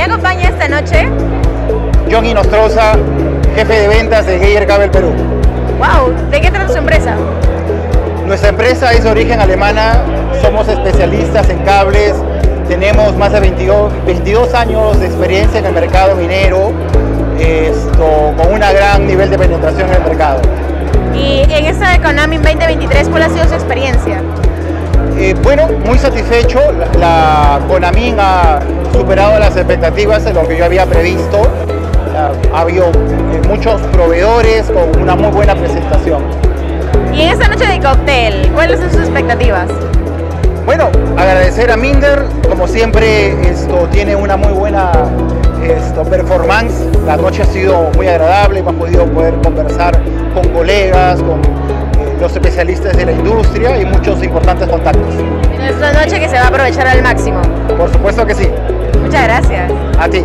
¿Me acompaña esta noche? Johnny Nostroza, jefe de ventas de Geiger Cable Perú. Wow, ¿de qué trata su empresa? Nuestra empresa es de origen alemana, somos especialistas en cables, tenemos más de 22, 22 años de experiencia en el mercado minero, esto, con un gran nivel de penetración en el mercado. Y en esta Economy 2023, ¿cuál ha sido su experiencia? Eh, bueno, muy satisfecho. La, la Conamin ha superado las expectativas de lo que yo había previsto. ha habido eh, muchos proveedores con una muy buena presentación. Y en esta noche de cóctel, ¿cuáles son sus expectativas? Bueno, agradecer a Minder, como siempre esto tiene una muy buena esto, performance. La noche ha sido muy agradable, hemos podido poder conversar con colegas, con los especialistas de la industria y muchos importantes contactos. Es una noche que se va a aprovechar al máximo. Por supuesto que sí. Muchas gracias. A ti.